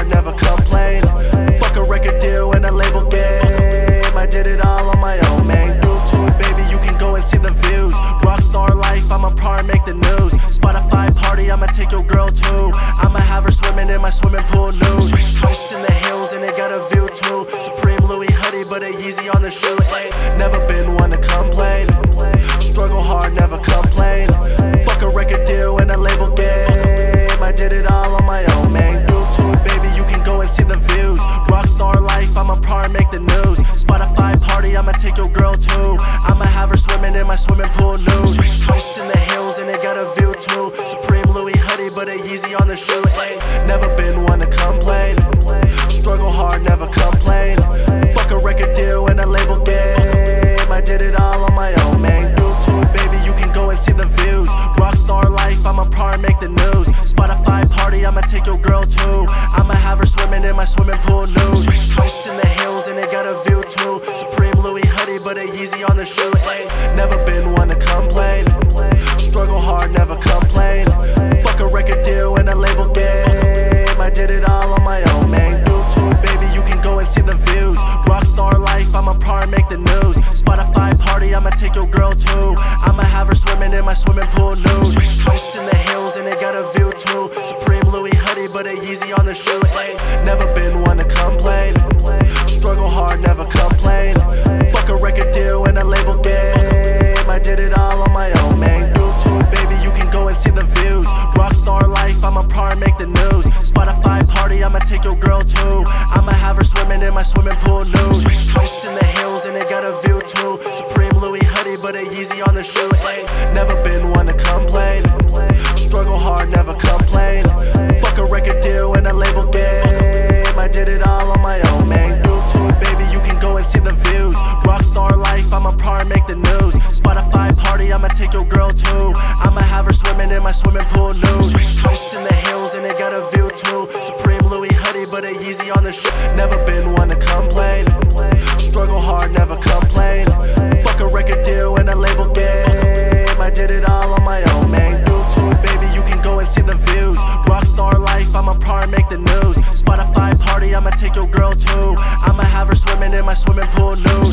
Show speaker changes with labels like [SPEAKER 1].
[SPEAKER 1] I never complain. Fuck a record deal and a label game. I did it all on my own, man. YouTube, baby, you can go and see the views. Rockstar life, I'ma probably make the news. Spotify party, I'ma take your girl too. I'ma have her swimming in my swimming pool nude. House in the hills and it got a view too. Supreme Louis hoodie, but a Yeezy on the shoe. Never been one to complain. Struggle hard, never complain. A Yeezy on the shoe. Ain't never been one to complain. Struggle hard, never complain. Fuck a record deal and a label game. I did it all on my own, man. YouTube, baby, you can go and see the views. Rockstar life, I'm a part, make the news. Spotify party, I'ma take your girl too. I'ma have her swimming in my swimming pool nude. House in the hills and it got a view too. Supreme Louis hoodie, but a Yeezy on the shoe. Ain't never been one to complain. Struggle hard, never complain. Fuck in my swimming pool nude. House in the hills and it got a view too. Supreme Louis hoodie, but a Yeezy on the shoe. Ain't never been one to complain. Struggle hard, never complain. Fuck a record deal and a label game. I did it all on my own, man. YouTube, baby, you can go and see the views. Rockstar life, I'm a part, make the news. Spotify party, I'ma take your girl too. late. Never been one to complain. Struggle hard, never complain. Fuck a record deal and a label game. I did it all on my own, man. YouTube, baby, you can go and see the views. Rockstar life, I'ma probably make the news. Spotify party, I'ma take your girl too. I'ma have her swimming in my swimming pool nude. the news. Spotify party, I'ma take your girl too. I'ma have her swimming in my swimming pool news.